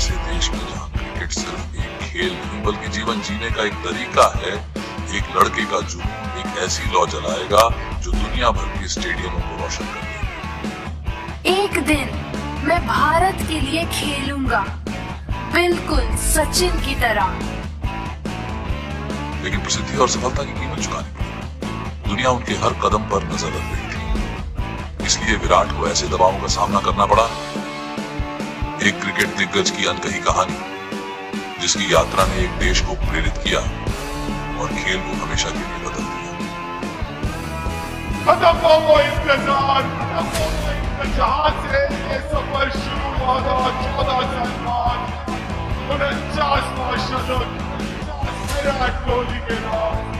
ऐसे देश में जहाँ क्रिकेट सिर्फ़ एक खेल नहीं बल्कि जीवन जीने का एक तरीका है एक लड़के का जुनून एक ऐसी लौ जलाएगा जो दुनिया भर के स्टेडियमों को रोशन कर देगी। एक दिन मैं भारत के लिए खेलूँगा बिल्कुल सचिन की तरह। लेकिन प्रसिद्धि और सफलता की कीमत चुकानी पड़ी। दुनिया उनके हर कदम पर नज़र रख रही थी। इसलिए विराट को ऐसे दबावों का सामना करना पड़ा एक क्रिकेट दिग्गज की अनकही कहानी, जिसकी यात्रा ने एक देश को प्रेरित किया और खेल को हमेशा के लिए बदल दिया। शुरू हुआ चौदह साल बाद। उनचासवा शतक विराट कोहली के नाम।